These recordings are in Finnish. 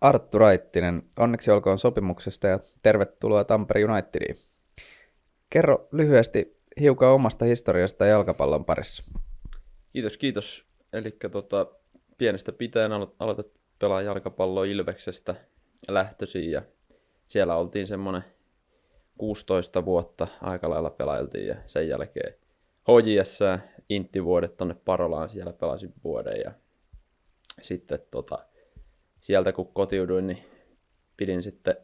Arttu Raittinen. Onneksi olkoon sopimuksesta ja tervetuloa Tampere Unitediin. Kerro lyhyesti hiukan omasta historiasta jalkapallon parissa. Kiitos, kiitos. Eli tota, pienestä pitäen alo- pelaa jalkapalloa Ilveksestä lähtöisin ja siellä oltiin semmoinen 16 vuotta aika lailla pelailtiin ja sen jälkeen HJS intti vuodet tonne Parolaan, siellä pelasin vuoden ja sitten tota, sieltä kun kotiuduin, niin pidin sitten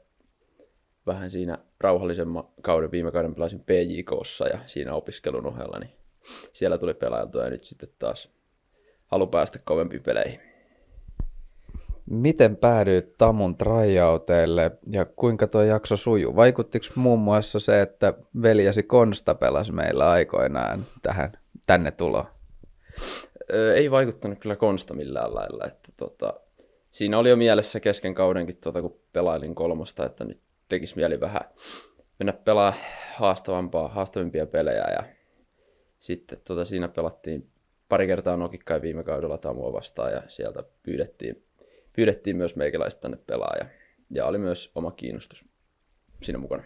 vähän siinä rauhallisemman kauden, viime kauden pelasin PJKssa ja siinä opiskelun ohella, niin siellä tuli pelailtua ja nyt sitten taas halu päästä kovempiin peleihin. Miten päädyit Tamun tryouteille ja kuinka tuo jakso sujuu? Vaikuttiko muun muassa se, että veljesi Konsta pelasi meillä aikoinaan tähän, tänne tuloon? Ei vaikuttanut kyllä Konsta millään lailla. Että tota, siinä oli jo mielessä kesken kaudenkin, tota, kun pelailin kolmosta, että nyt tekisi mieli vähän mennä pelaa haastavampaa, haastavimpia pelejä. Ja sitten tota, siinä pelattiin pari kertaa nokikkai viime kaudella Tamua vastaan ja sieltä pyydettiin, pyydettiin myös meikäläistä tänne pelaa ja, ja oli myös oma kiinnostus siinä mukana.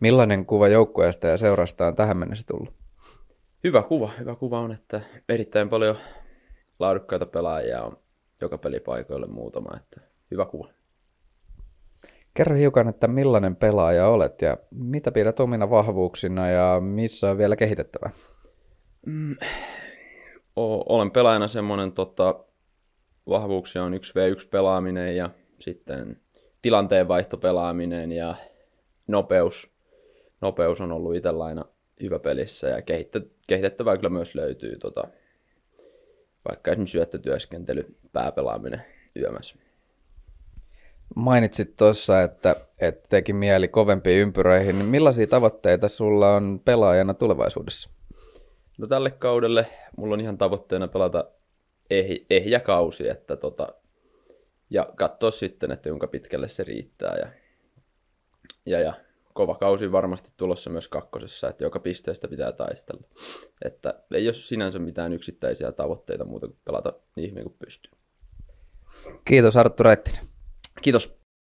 Millainen kuva joukkueesta ja seurasta on tähän mennessä tullut? Hyvä kuva, hyvä kuva on, että erittäin paljon laadukkaita pelaajia on joka pelipaikoille muutama, että hyvä kuva. Kerro hiukan, että millainen pelaaja olet ja mitä pidät omina vahvuuksina ja missä on vielä kehitettävää? Mm, olen pelaajana semmoinen, tota, vahvuuksia on 1v1 pelaaminen ja sitten tilanteenvaihtopelaaminen ja nopeus. Nopeus on ollut itsellä aina hyvä pelissä ja kehitettävää kyllä myös löytyy tota, vaikka esimerkiksi syöttötyöskentely, pääpelaaminen yömässä. Mainitsit tuossa, että, että teki mieli kovempiin ympyröihin. Niin millaisia tavoitteita sulla on pelaajana tulevaisuudessa? No tälle kaudelle mulla on ihan tavoitteena pelata eh, ehjä kausi, että tota, ja katsoa sitten, että kuinka pitkälle se riittää. Ja, ja, ja kova kausi varmasti tulossa myös kakkosessa, että joka pisteestä pitää taistella. Että ei ole sinänsä mitään yksittäisiä tavoitteita muuta kuin pelata niin hyvin kuin pystyy. Kiitos Arttu Raittinen. Kiitos.